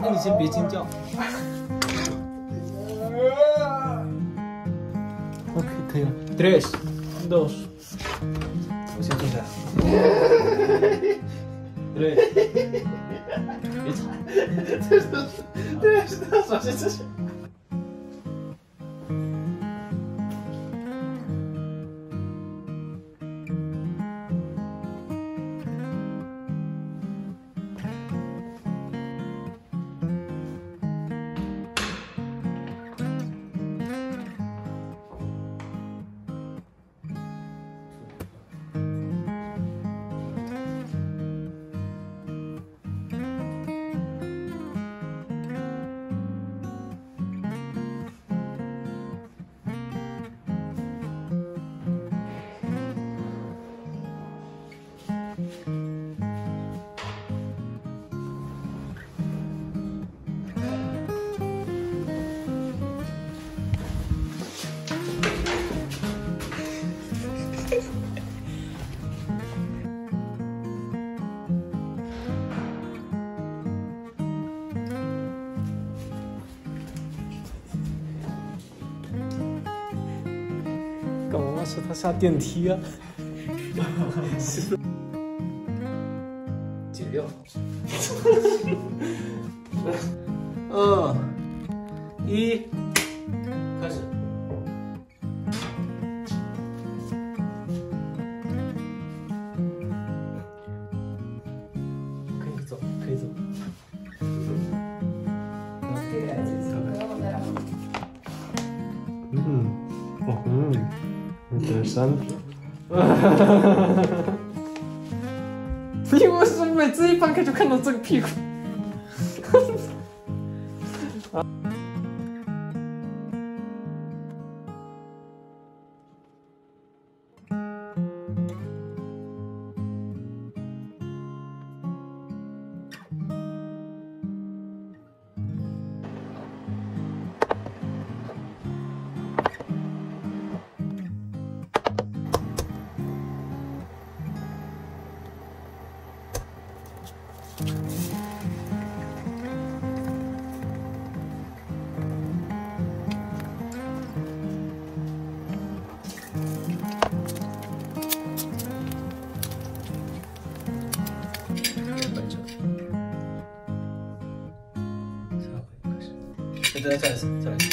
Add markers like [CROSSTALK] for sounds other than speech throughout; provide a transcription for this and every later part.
那你先别尖叫。OK，可以了。[LAUGHS] Tres, dos。我先坐下。[LAUGHS] 对。别吵。这是，这是 [LAUGHS] 这是。干嘛说他下电梯啊？解掉。[LAUGHS] 二一，开始。可以走，可以走。嗯，哦嗯，interessant。[LAUGHS] 你为什么每次一翻开就看到这个屁股？再再来一次，再来一次。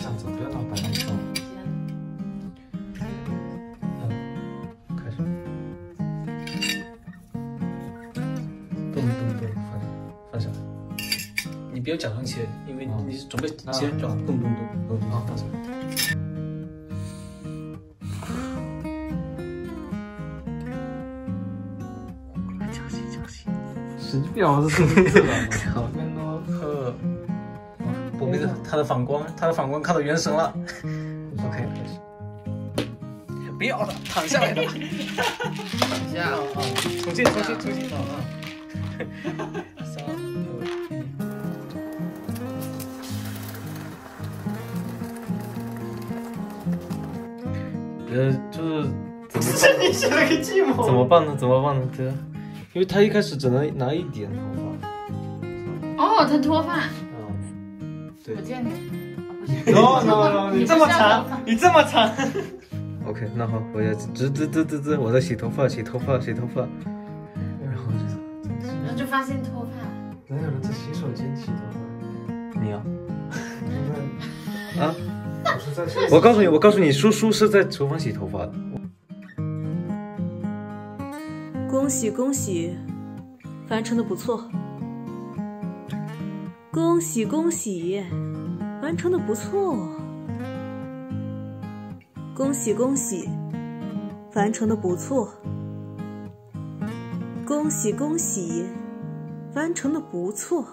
上走，不要让我摆那开始。动不动，放放下来。你不要假装切，因为你是准备切就好。动动动神经病，[LAUGHS] 我是这个。好，呃，我那个它的反光，它的反光看到原神了。OK。不要了，躺下来了。躺下啊！重新，重新，重新啊啊！三。呃，就是怎么这 [LAUGHS] 你写了个寂寞。怎么办呢？怎么办呢？这个。因为他一开始只能拿一点头发。哦，他脱发。嗯，对我。[LAUGHS] 见你。no no no，你这么长，你这么长。[LAUGHS] OK，那好，我要滋滋滋滋滋，我在洗头发，洗头发，洗头发，然后就然后就发现脱发。哪有人在洗手间洗头发？你啊啊！我是在我告诉你，我告诉你，叔叔是在厨房洗头发的。恭喜恭喜，完成的不错。恭喜恭喜，完成的不错。恭喜恭喜，完成的不错。恭喜恭喜，完成的不错。